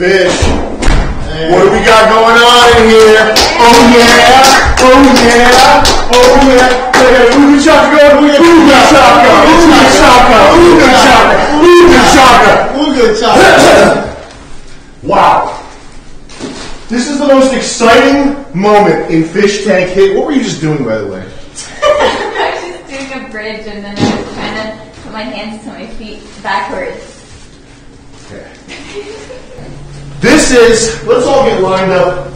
Fish. What do we got going on in here? Oh yeah, oh yeah, oh yeah. Ooga chaka, ooga chaka, ooga chaka, ooga chaka, ooga chaka, ooga chaka. Wow. This is the most exciting moment in Fish Tank Hit. What were you just doing, by the way? I was just doing a bridge and then I was trying to put my hands to my feet backwards. Okay. This is, let's all get lined up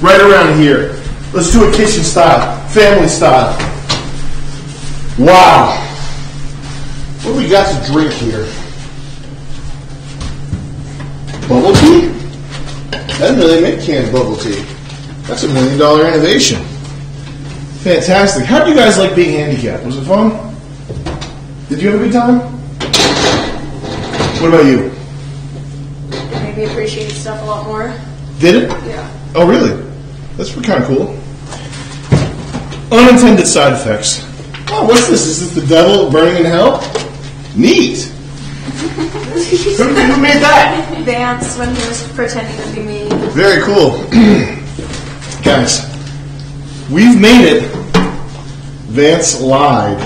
right around here. Let's do a kitchen style, family style. Wow. What do we got to drink here? Bubble tea? I didn't know they make canned bubble tea. That's a million dollar innovation. Fantastic. How do you guys like being handicapped? Was it fun? Did you have a good time? What about you? Appreciate stuff a lot more. Did it? Yeah. Oh, really? That's kind of cool. Unintended side effects. Oh, what's this? Is this the devil burning in hell? Neat. who, who made that? Vance, when he was pretending to be me. Very cool. Guys, we've made it. Vance lied.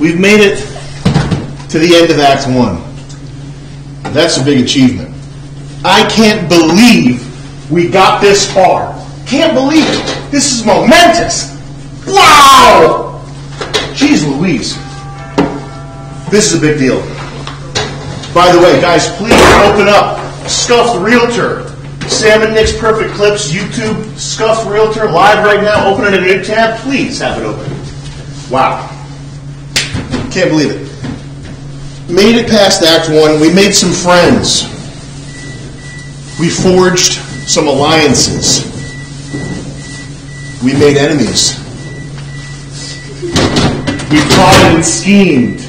We've made it to the end of Act 1. That's a big achievement. I can't believe we got this far. Can't believe it. This is momentous. Wow! Jeez Louise. This is a big deal. By the way, guys, please open up Scuffed Realtor. Sam and Nick's Perfect Clips, YouTube, Scuffed Realtor, live right now. Open it in a new tab. Please have it open. Wow. Can't believe it. Made it past Act 1. We made some friends. We forged some alliances. We made enemies. We plotted and schemed.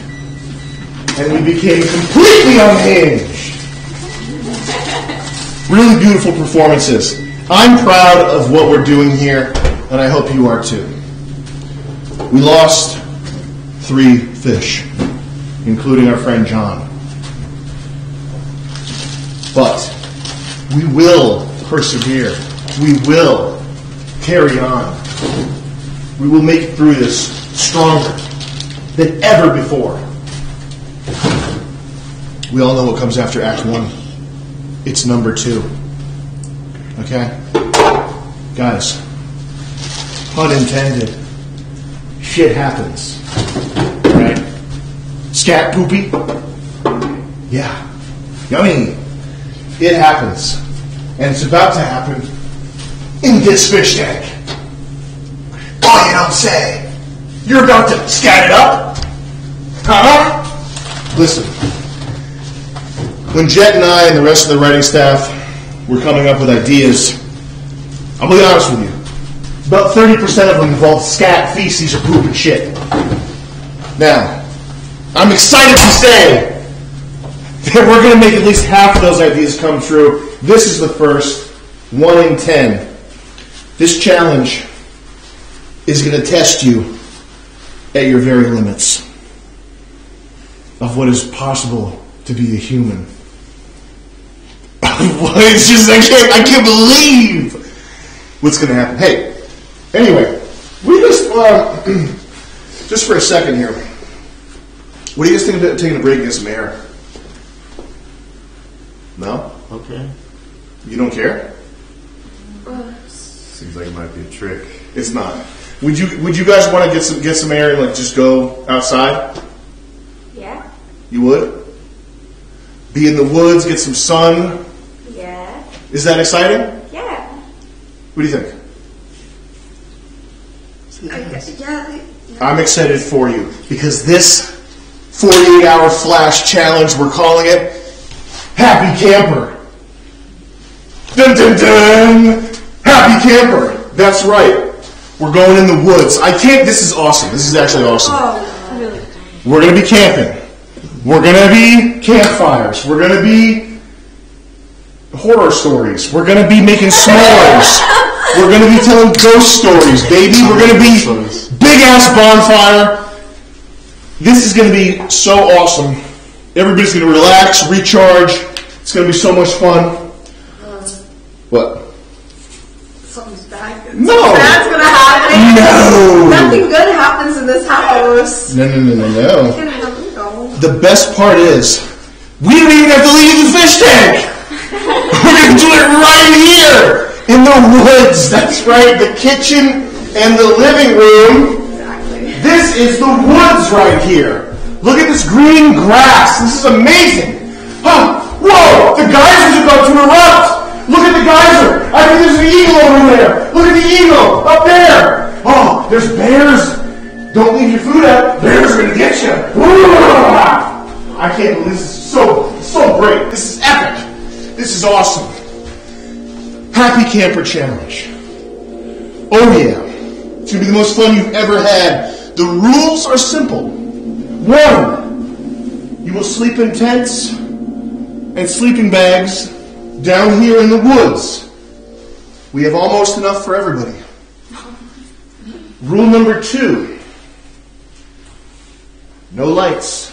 And we became completely unhinged. Really beautiful performances. I'm proud of what we're doing here, and I hope you are too. We lost three fish, including our friend John. But we will persevere. We will carry on. We will make through this stronger than ever before. We all know what comes after Act 1. It's number 2. Okay? Guys, pun intended, shit happens. Scat poopy? Yeah. Yummy. It happens. And it's about to happen in this fish tank. Oh, you don't say. You're about to scat it up? Huh? Listen. When Jet and I and the rest of the writing staff were coming up with ideas, I'll be honest with you. About 30% of them involved scat, feces, or poop and shit. Now, I'm excited to say that we're going to make at least half of those ideas come true. This is the first, one in ten. This challenge is going to test you at your very limits of what is possible to be a human. it's just I can't I can't believe what's going to happen. Hey, anyway, we just uh, just for a second here. What do you guys think about taking a break and get some air? No, Okay. you don't care. Seems like it might be a trick. It's not. Would you Would you guys want to get some get some air and like just go outside? Yeah? You would. Be in the woods, get some sun. Yeah. Is that exciting? Yeah. What do you think? Yeah. I'm excited for you because this 48 hour flash challenge, we're calling it Happy Camper. Dun dun dun! Happy Camper. That's right. We're going in the woods. I can't, this is awesome. This is actually awesome. Oh, really? We're going to be camping. We're going to be campfires. We're going to be horror stories. We're going to be making s'mores. We're going to be telling ghost stories, baby. We're going to be big ass bonfire. This is going to be so awesome. Everybody's going to relax, recharge, It's going to be so much fun. What? Something's bad. No! Bad's gonna happen. No! Nothing good happens in this house. No, no, no, no, no. Gonna have to go. The best part is, we don't even have to leave the fish tank. We're gonna do it right here in the woods. That's right, the kitchen and the living room. This is the woods right here. Look at this green grass. This is amazing. Huh. Whoa! The geyser's about to erupt. Look at the geyser. I think there's an eagle over there. Look at the eagle up there. Oh, there's bears. Don't leave your food out. Bears are gonna get you. I can't believe this is so so great. This is epic. This is awesome. Happy Camper Challenge. Oh yeah. It's gonna be the most fun you've ever had. The rules are simple. One, you will sleep in tents and sleeping bags down here in the woods. We have almost enough for everybody. Rule number two no lights.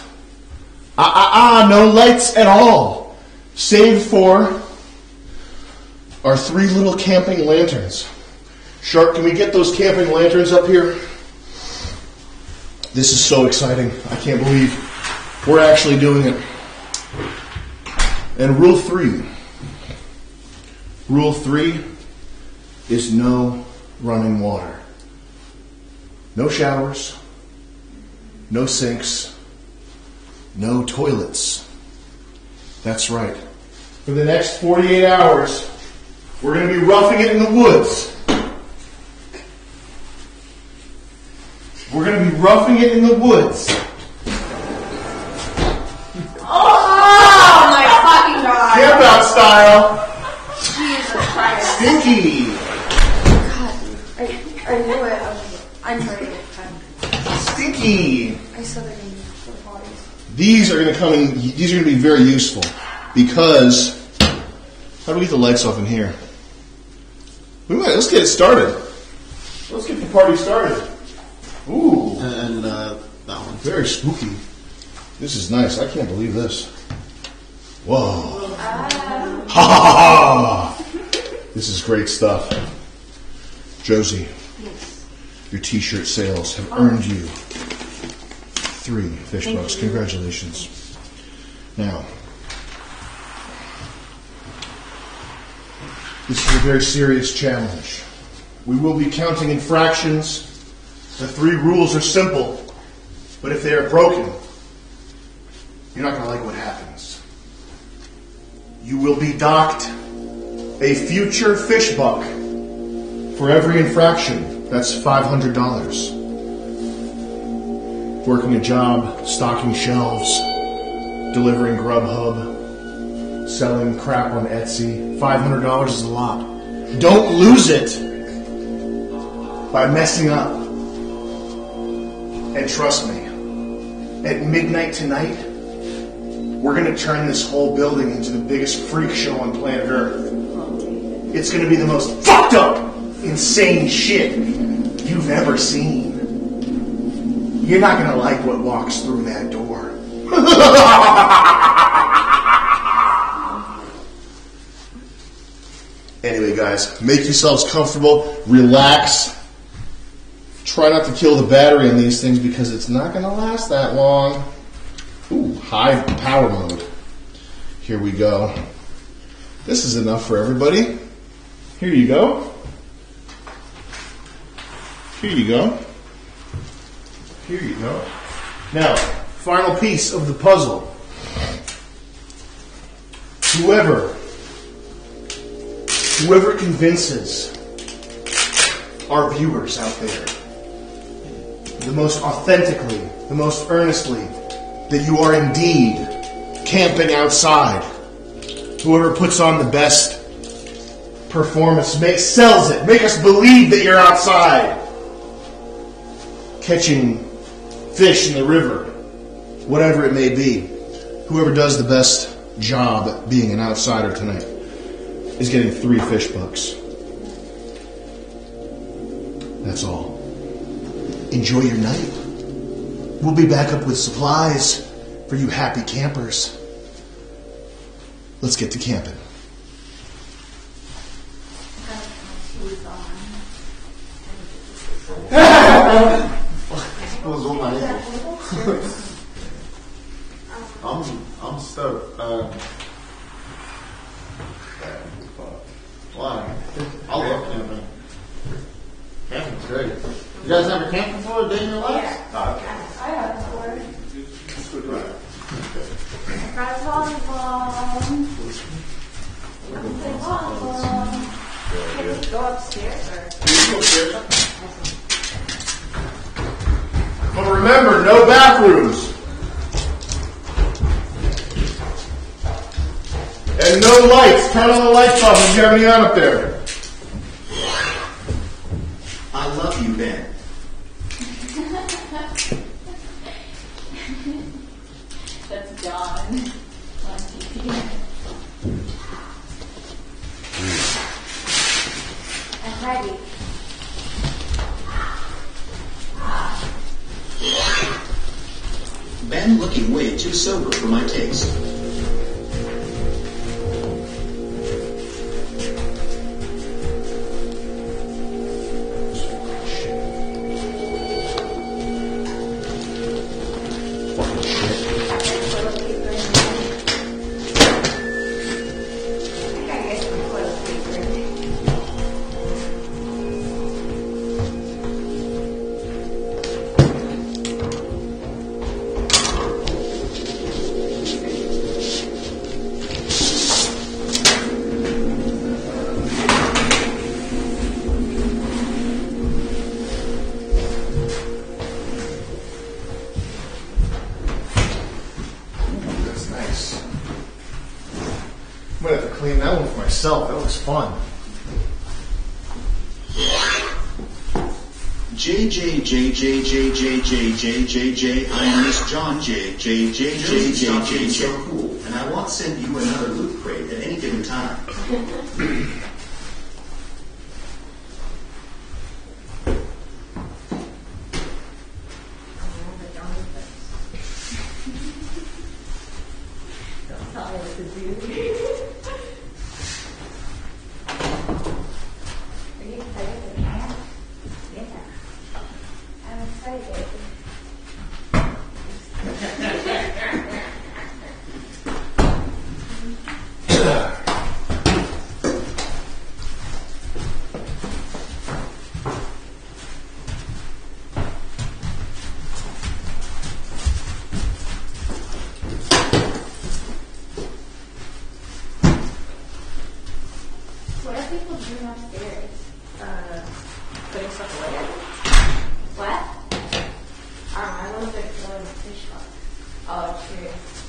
Ah, ah, ah, no lights at all. Save for our three little camping lanterns. Shark, can we get those camping lanterns up here? This is so exciting. I can't believe we're actually doing it. And rule three. Rule three is no running water. No showers, no sinks, no toilets. That's right. For the next 48 hours, we're going to be roughing it in the woods. We're going to be roughing it in the woods. Oh my fucking god! Camp out style. Jesus Christ! Stinky. I, I knew it. I'm ready. Stinky. I saw the bodies. These are going to come in, these are going to be very useful because, how do we get the lights off in here? We might, let's get it started. Let's get the party started. Ooh, And uh, that one. very spooky. This is nice. I can't believe this. Whoa. Ha ha ha ha! This is great stuff. Josie, your t-shirt sales have earned you three fish Thank bucks. you. Congratulations. Now, this is a very serious challenge. We will be counting infractions. The three rules are simple, but if they are broken, you're not going to like what happens. You will be docked a future fish buck for every infraction. That's $500 working a job, stocking shelves, delivering Grubhub, selling crap on Etsy. $500 is a lot. Don't lose it by messing up. And trust me, at midnight tonight, we're going to turn this whole building into the biggest freak show on planet Earth. It's going to be the most fucked up, insane shit you've ever seen. You're not going to like what walks through that door. anyway, guys, make yourselves comfortable, relax. Try not to kill the battery in these things because it's not going to last that long. Ooh, high power mode. Here we go. This is enough for everybody. Here you go. Here you go. Here you go. Now, final piece of the puzzle. Whoever, whoever convinces our viewers out there the most authentically, the most earnestly, that you are indeed camping outside. Whoever puts on the best performance, make, sells it, make us believe that you're outside catching fish in the river, whatever it may be. Whoever does the best job being an outsider tonight is getting three fish bucks. That's all. Enjoy your night. We'll be back up with supplies for you happy campers. let's get to camping. was on my ankle. I'm I'm stoked. Um, why? I love camping. Camping's great. You guys ever camped before a day in your life? I have four. I got volleyball. I'm gonna play volleyball. Can we go upstairs or? But remember, no bathrooms. And no lights. Turn on the lights off if you have any on up there. I love you, Ben. That's Dawn on TV. I'm Ben looking way too sober for my taste. Myself. That was fun. J J J J J J J J J J. I Miss John J J J J J J J. cool, and I won't send you another loot crate at any given time. curious.